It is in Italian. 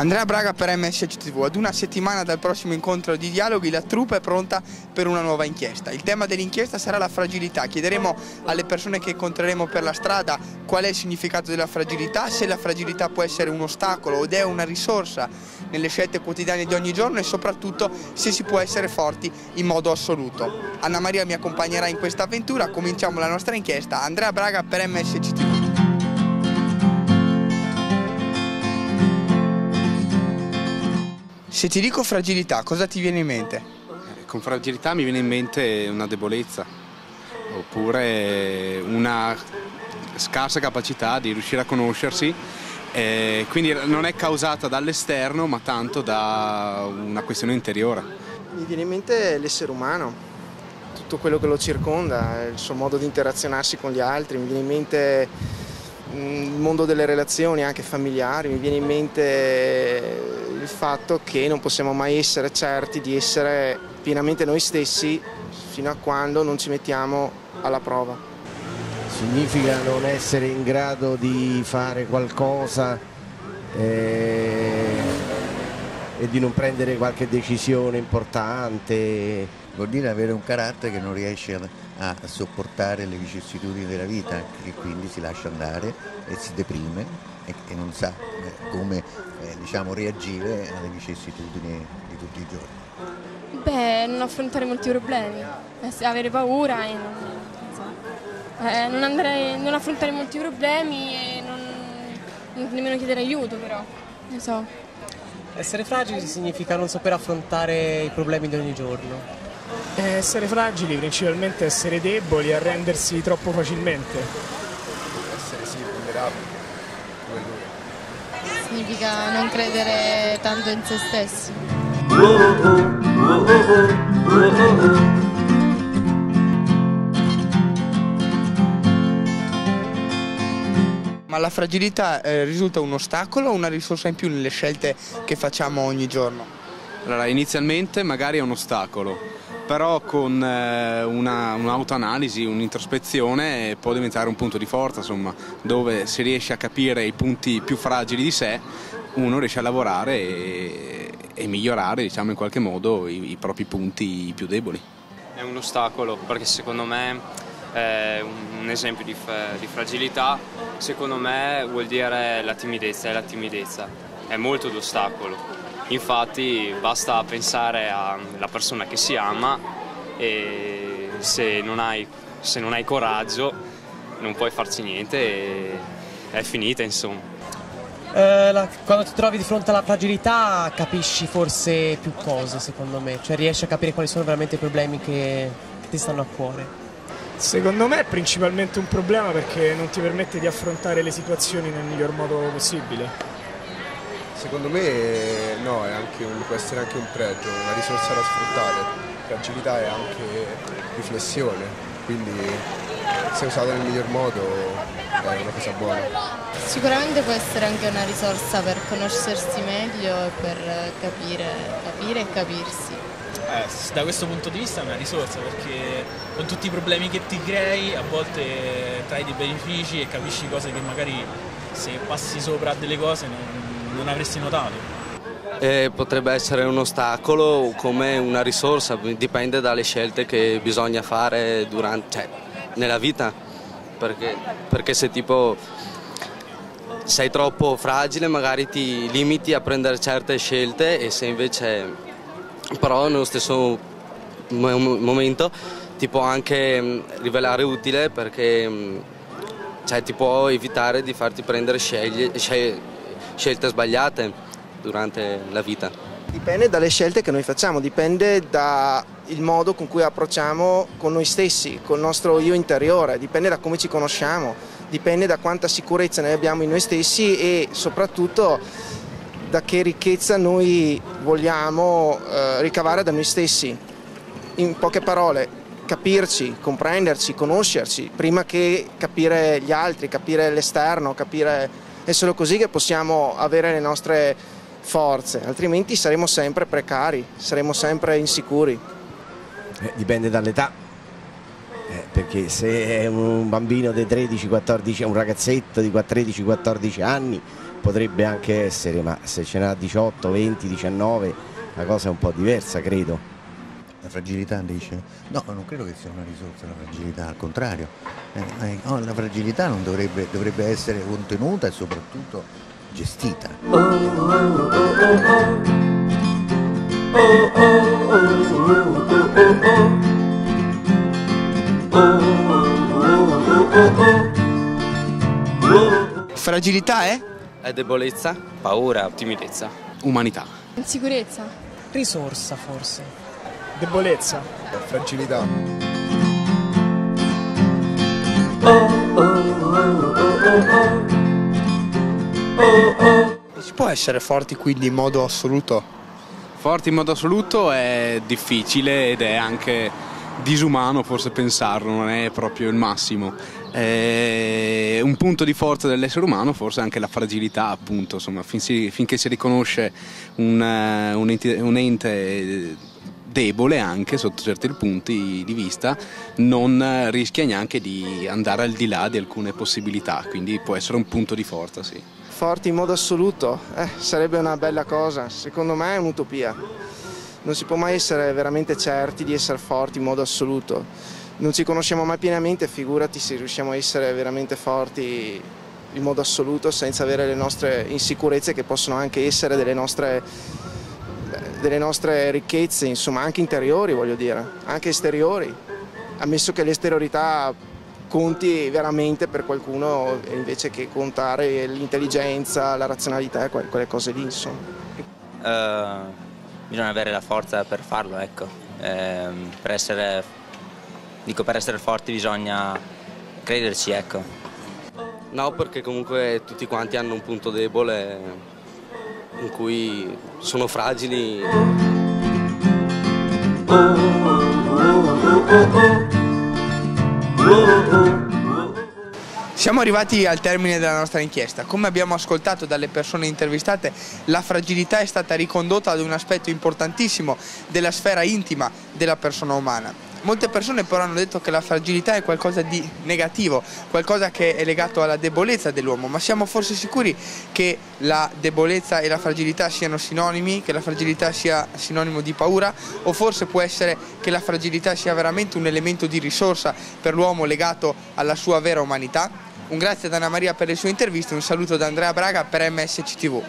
Andrea Braga per MSC TV. Ad una settimana dal prossimo incontro di dialoghi la truppa è pronta per una nuova inchiesta. Il tema dell'inchiesta sarà la fragilità. Chiederemo alle persone che incontreremo per la strada qual è il significato della fragilità, se la fragilità può essere un ostacolo ed è una risorsa nelle scelte quotidiane di ogni giorno e soprattutto se si può essere forti in modo assoluto. Anna Maria mi accompagnerà in questa avventura. Cominciamo la nostra inchiesta. Andrea Braga per MSC TV. Se ti dico fragilità, cosa ti viene in mente? Eh, con fragilità mi viene in mente una debolezza, oppure una scarsa capacità di riuscire a conoscersi, eh, quindi non è causata dall'esterno ma tanto da una questione interiore. Mi viene in mente l'essere umano, tutto quello che lo circonda, il suo modo di interazionarsi con gli altri, mi viene in mente mm, il mondo delle relazioni anche familiari, mi viene in mente il fatto che non possiamo mai essere certi di essere pienamente noi stessi fino a quando non ci mettiamo alla prova. Significa non essere in grado di fare qualcosa eh, e di non prendere qualche decisione importante. Vuol dire avere un carattere che non riesce a, a sopportare le vicissitudini della vita e quindi si lascia andare e si deprime e, e non sa eh, come eh, diciamo, reagire alle vicissitudini di tutti i giorni. Beh, non affrontare molti problemi, eh, avere paura e non, so. eh, non, andare, non affrontare molti problemi e non, non nemmeno chiedere aiuto però, non so. Essere fragili significa non saper affrontare i problemi di ogni giorno. Essere fragili, principalmente essere deboli e arrendersi troppo facilmente. Essere sì, vulnerabili come lui. Significa non credere tanto in se stessi. Ma la fragilità eh, risulta un ostacolo o una risorsa in più nelle scelte che facciamo ogni giorno? Allora, inizialmente magari è un ostacolo, però con eh, un'autoanalisi, un un'introspezione può diventare un punto di forza, insomma, dove si riesce a capire i punti più fragili di sé, uno riesce a lavorare e, e migliorare diciamo, in qualche modo i, i propri punti più deboli. È un ostacolo perché secondo me è un esempio di, di fragilità, secondo me vuol dire la timidezza, è la timidezza, è molto d'ostacolo Infatti basta pensare alla persona che si ama e se non hai, se non hai coraggio non puoi farci niente e è finita insomma. Eh, la, quando ti trovi di fronte alla fragilità capisci forse più cose secondo me, cioè riesci a capire quali sono veramente i problemi che, che ti stanno a cuore. Secondo me è principalmente un problema perché non ti permette di affrontare le situazioni nel miglior modo possibile. Secondo me no, un, può essere anche un pregio, una risorsa da sfruttare. Fragilità è anche riflessione, quindi se usata nel miglior modo è una cosa buona. Sicuramente può essere anche una risorsa per conoscersi meglio e per capire, capire e capirsi. Eh, da questo punto di vista è una risorsa perché con tutti i problemi che ti crei a volte trai dei benefici e capisci cose che magari se passi sopra a delle cose non, non avresti notato? Eh, potrebbe essere un ostacolo come una risorsa, dipende dalle scelte che bisogna fare durante, cioè, nella vita, perché, perché se tipo sei troppo fragile magari ti limiti a prendere certe scelte e se invece però nello stesso momento ti può anche mm, rivelare utile perché mm, cioè, ti può evitare di farti prendere sceglie, sceglie scelte sbagliate durante la vita. Dipende dalle scelte che noi facciamo, dipende dal modo con cui approcciamo con noi stessi, con il nostro io interiore, dipende da come ci conosciamo, dipende da quanta sicurezza noi abbiamo in noi stessi e soprattutto da che ricchezza noi vogliamo eh, ricavare da noi stessi. In poche parole, capirci, comprenderci, conoscerci, prima che capire gli altri, capire l'esterno, capire è solo così che possiamo avere le nostre forze, altrimenti saremo sempre precari, saremo sempre insicuri. Eh, dipende dall'età, eh, perché se è un bambino di 13-14, un ragazzetto di 13-14 anni, potrebbe anche essere, ma se ce n'ha 18, 20, 19 la cosa è un po' diversa, credo. La fragilità dice? No, non credo che sia una risorsa la fragilità, al contrario. Eh, eh, no, la fragilità non dovrebbe, dovrebbe essere contenuta e soprattutto gestita. Fragilità è? È debolezza? Paura, timidezza. Umanità. Insicurezza. Risorsa forse. Debolezza. Fragilità. Si può essere forti quindi in modo assoluto? Forti in modo assoluto è difficile ed è anche disumano forse pensarlo, non è proprio il massimo. Eh, un punto di forza dell'essere umano forse è anche la fragilità, appunto, insomma, fin si- finché si riconosce un, eh, un ente, un ente debole anche sotto certi punti di vista, non rischia neanche di andare al di là di alcune possibilità, quindi può essere un punto di forza, sì. Forti in modo assoluto, eh, sarebbe una bella cosa, secondo me è un'utopia. Non si può mai essere veramente certi di essere forti in modo assoluto. Non ci conosciamo mai pienamente, figurati se riusciamo a essere veramente forti in modo assoluto senza avere le nostre insicurezze che possono anche essere delle nostre, delle nostre ricchezze, insomma anche interiori voglio dire, anche esteriori, ammesso che l'esteriorità conti veramente per qualcuno invece che contare l'intelligenza, la razionalità e que- quelle cose lì insomma. Eh, bisogna avere la forza per farlo, ecco. Ehm, per essere, dico, per essere forti bisogna crederci, ecco. No, perché comunque tutti quanti hanno un punto debole in cui sono fragili. Siamo arrivati al termine della nostra inchiesta. Come abbiamo ascoltato dalle persone intervistate, la fragilità è stata ricondotta ad un aspetto importantissimo della sfera intima della persona umana. Molte persone però hanno detto che la fragilità è qualcosa di negativo, qualcosa che è legato alla debolezza dell'uomo, ma siamo forse sicuri che la debolezza e la fragilità siano sinonimi, che la fragilità sia sinonimo di paura o forse può essere che la fragilità sia veramente un elemento di risorsa per l'uomo legato alla sua vera umanità? Un grazie ad Anna Maria per le sue interviste, un saluto da Andrea Braga per MSC TV.